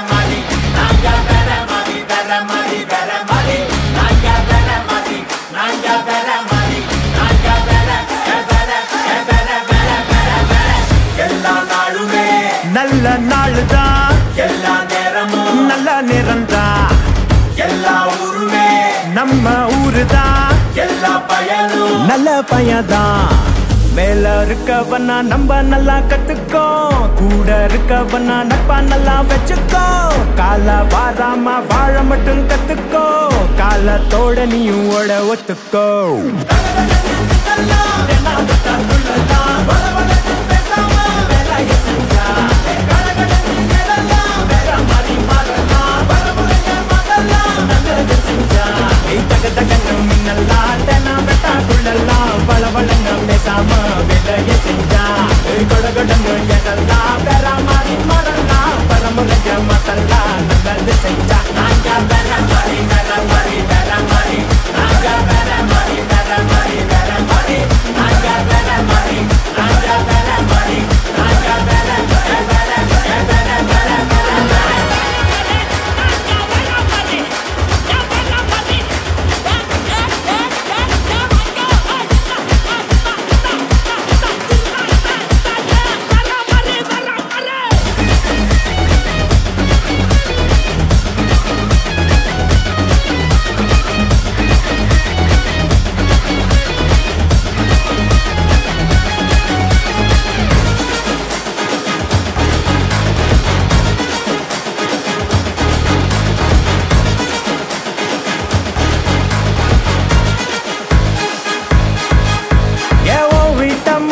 தரமதி நாங்க தரமதி தரமதி தரமதி நாங்க தரமதி நல்ல பயதான் மேல இருக்கவனா நம்ம நல்லா கத்துக்கோ. கூட இருக்கவனா நட்பா நல்லா வச்சுக்கோ. கால வாராம வாழ மட்டும் கத்துக்கோ. காலத்தோட நீயும் ஓட ஒத்துக்கோ.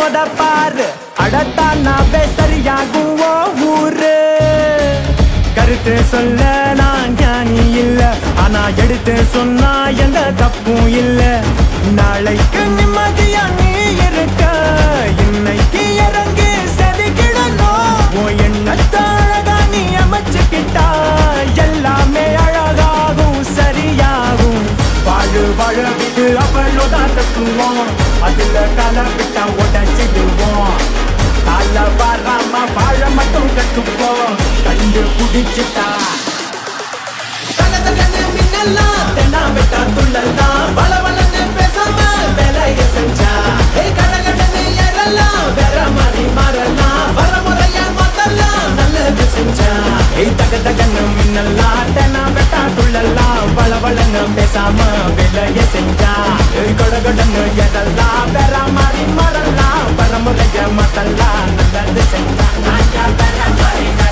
வீட்ட பாரு. அடத்தான் சரியாகும் சரியாகுவோ ஊரு. கருத்து சொல்ல நான் ஞானி இல்ல. ஆனா எடுத்து சொன்னா எந்த தப்பும் இல்ல. நாளைக்கு வாழ விட்டு அவளோட தத்துவோம். அதுல கால விட்டா உடச்சிடுவோம் கால வராம வாழ மட்டும் கத்துப்போம். கண்டு பிடிச்சிட்டா தென்னா விட்டா துள்ளலாம் வள வளன்னு பேசாம வேலைய செஞ்சா. ஏய் கடகடன்னு ஏறலாம் வேற மாதிரி மாறலாம் வர முறைய மாத்தலாம் நல்லது செஞ்சா. ஏய் தக தகன்னு மின்னலாம் La, la bella, la bella, la bella, la bella,